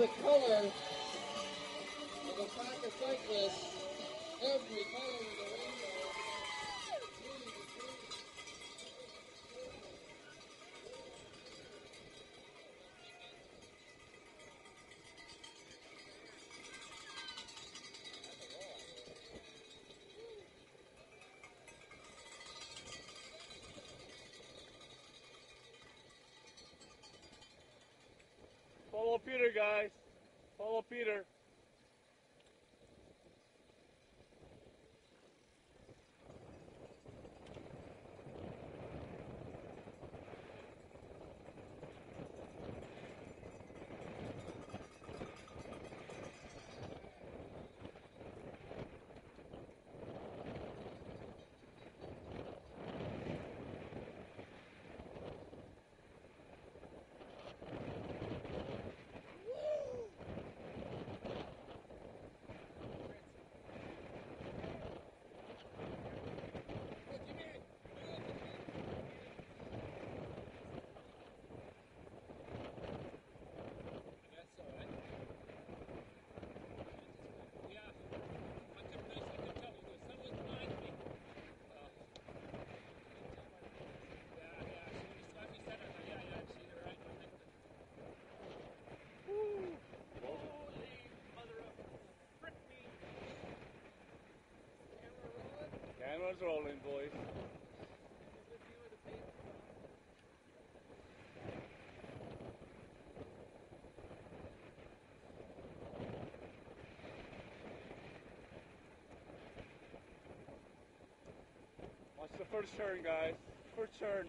the color of the Packer cyclist. Every color Peter, guys. Follow Peter. Camera's rolling, boys. Watch the first turn, guys. First turn.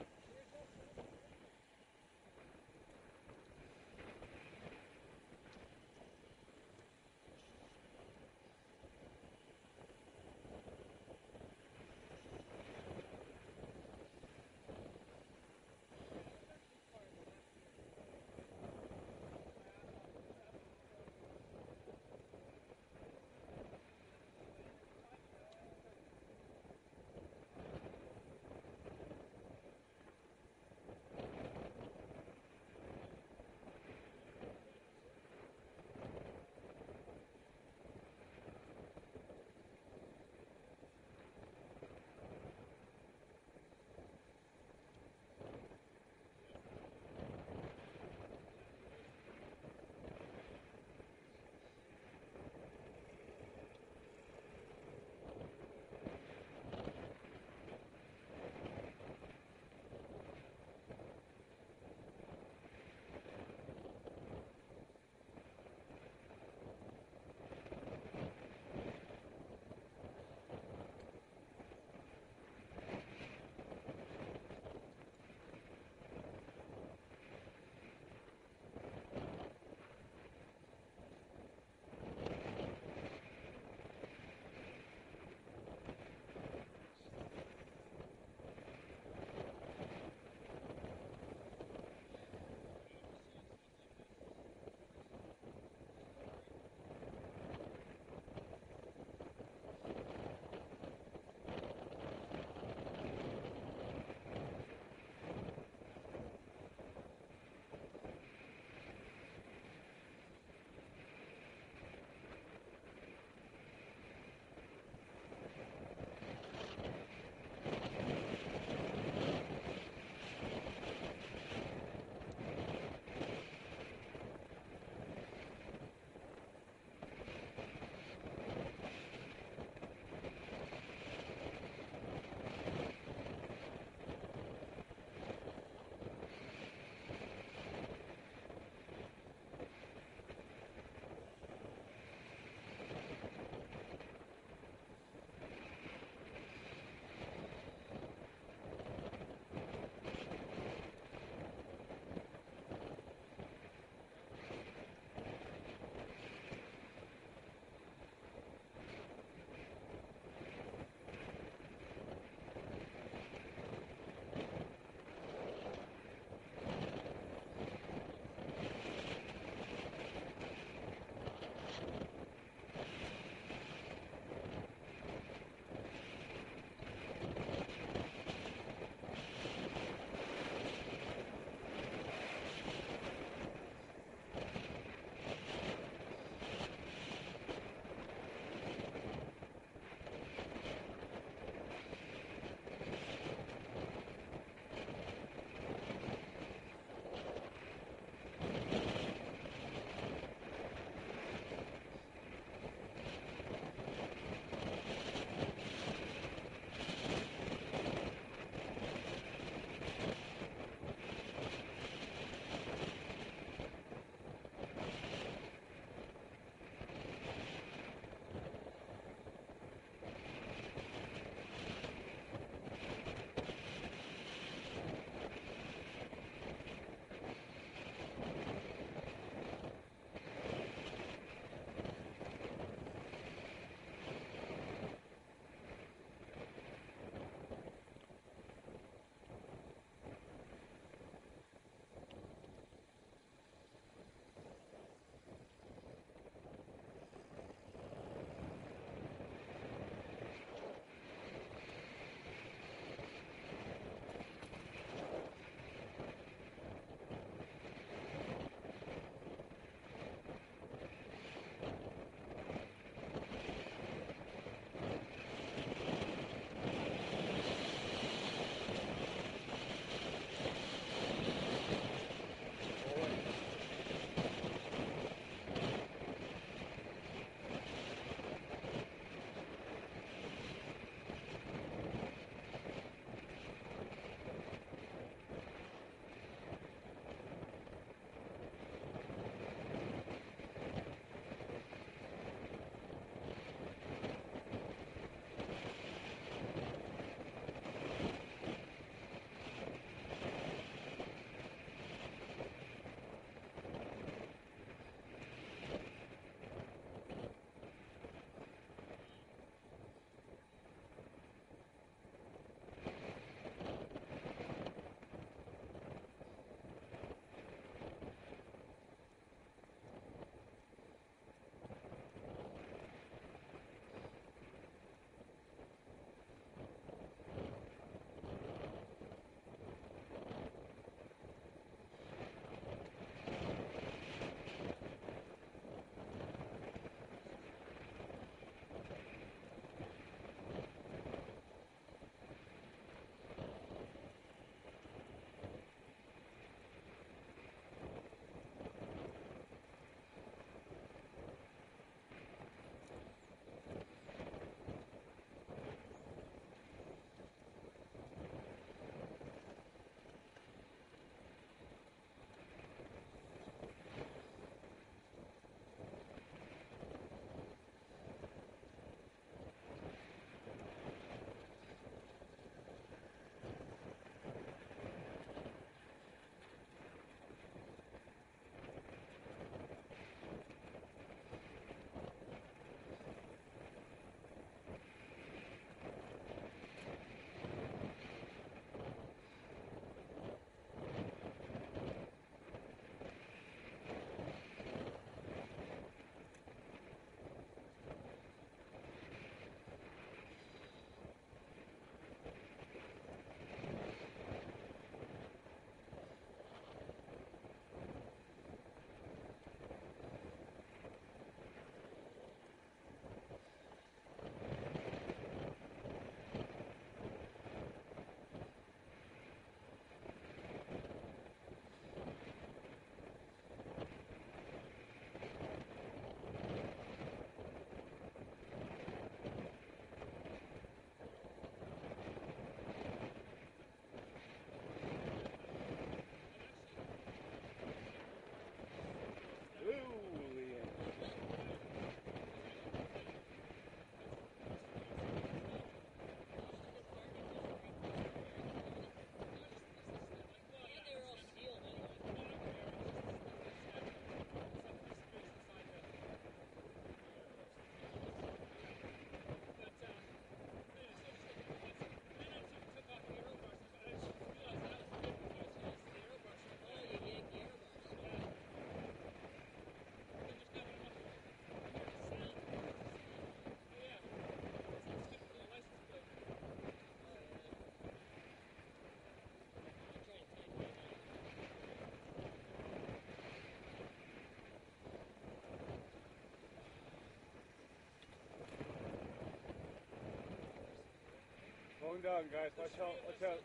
slowing down, guys. Watch out. Watch out.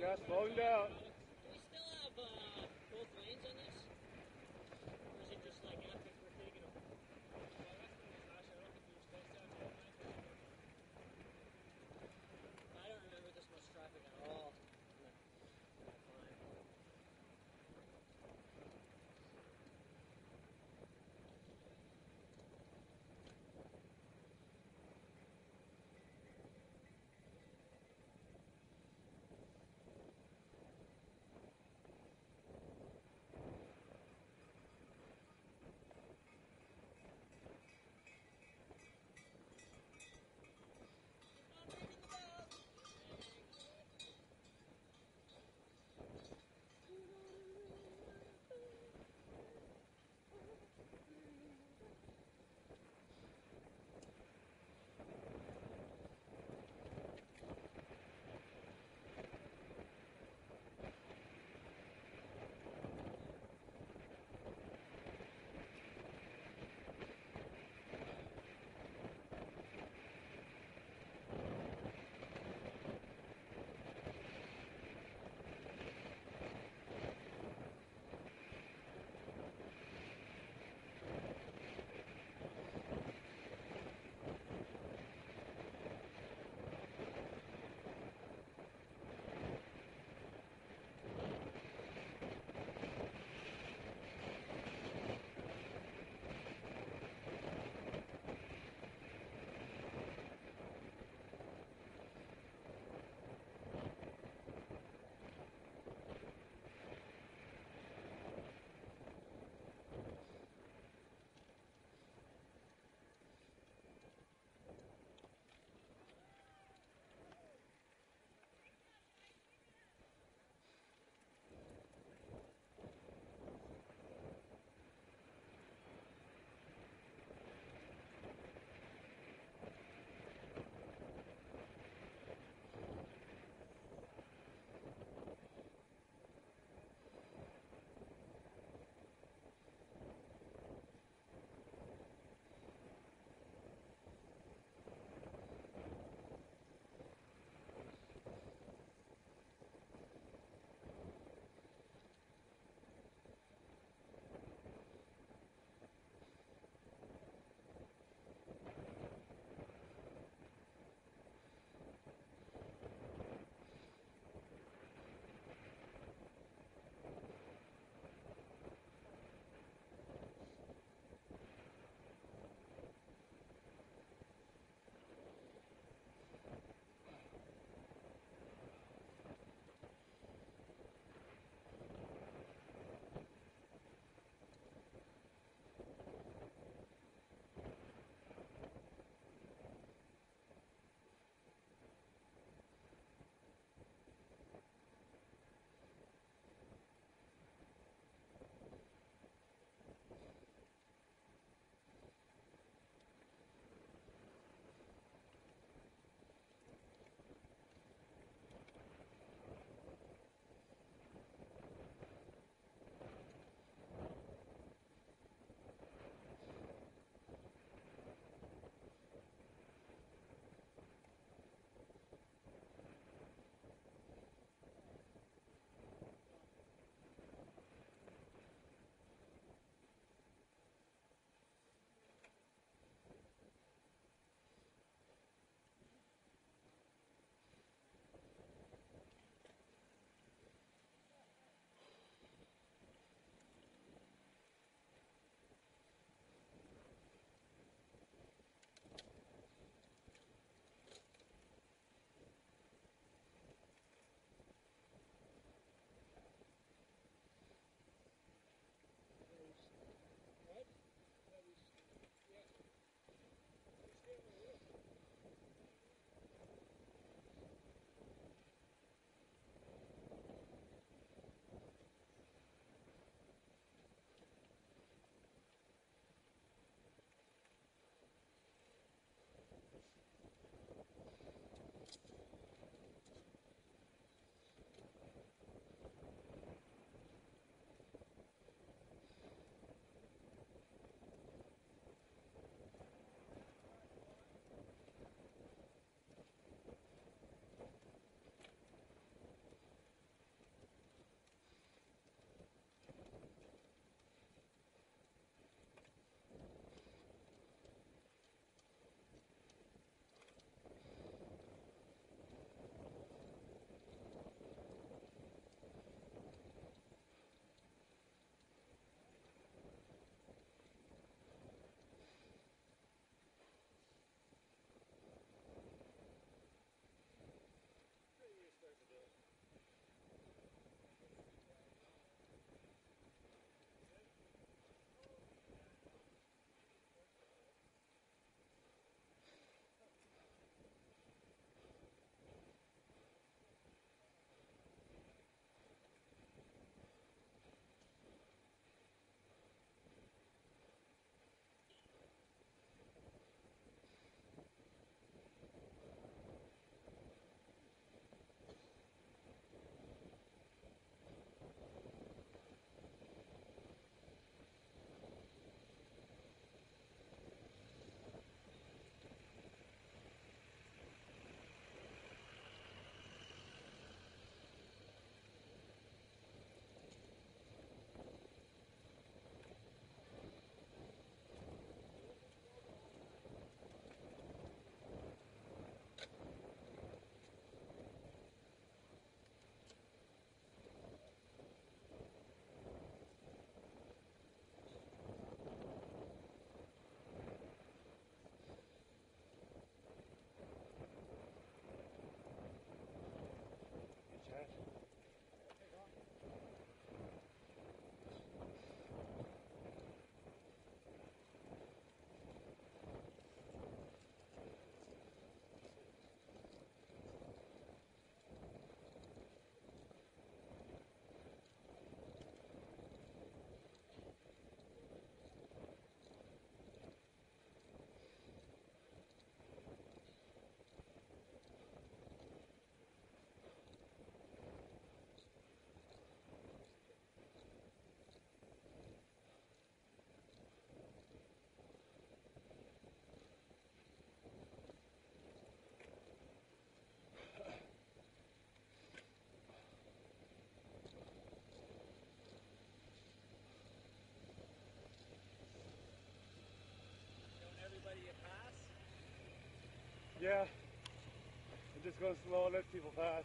Yes, slowing down. Yeah. I'm just going slow, and let people pass.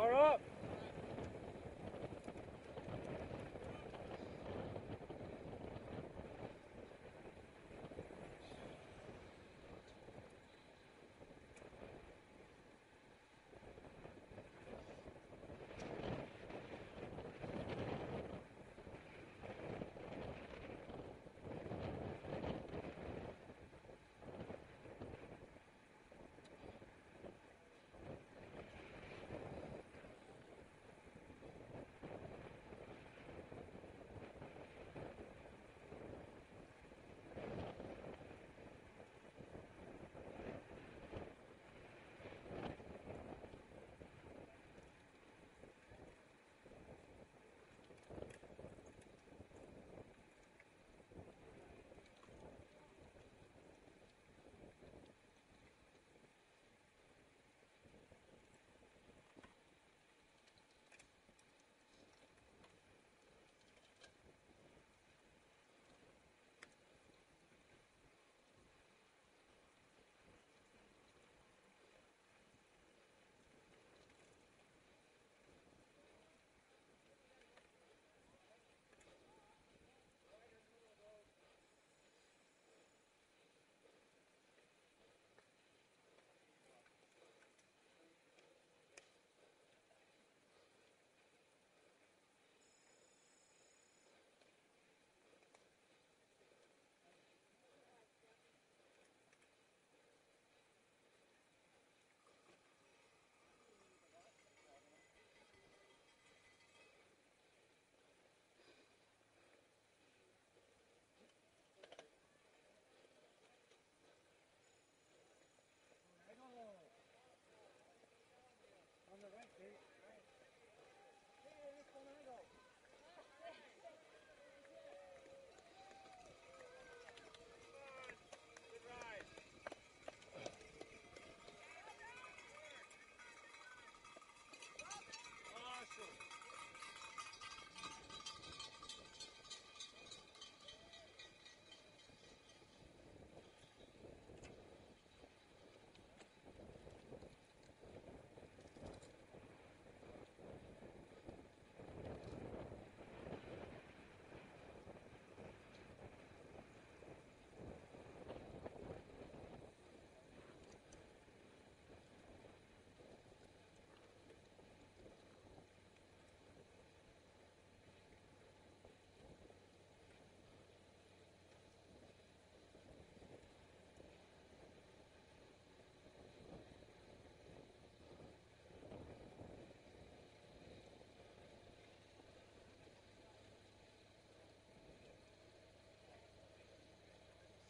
Far up.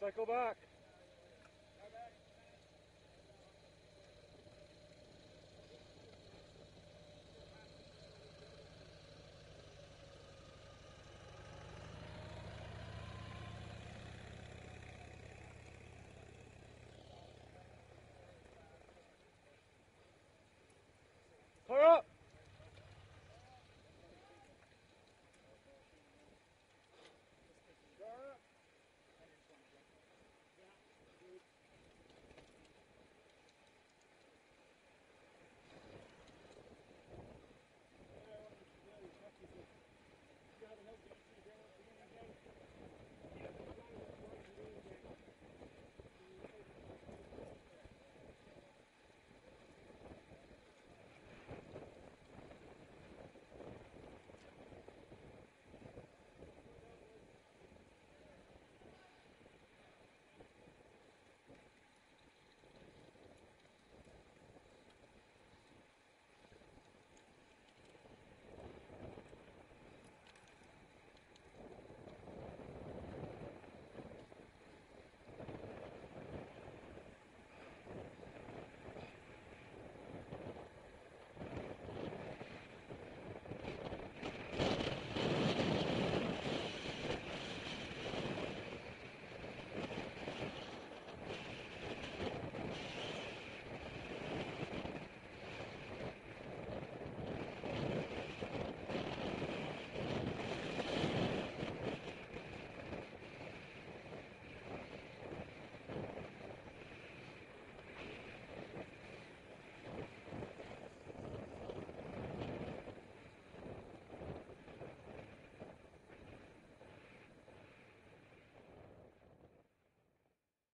Cycle back. Clear up.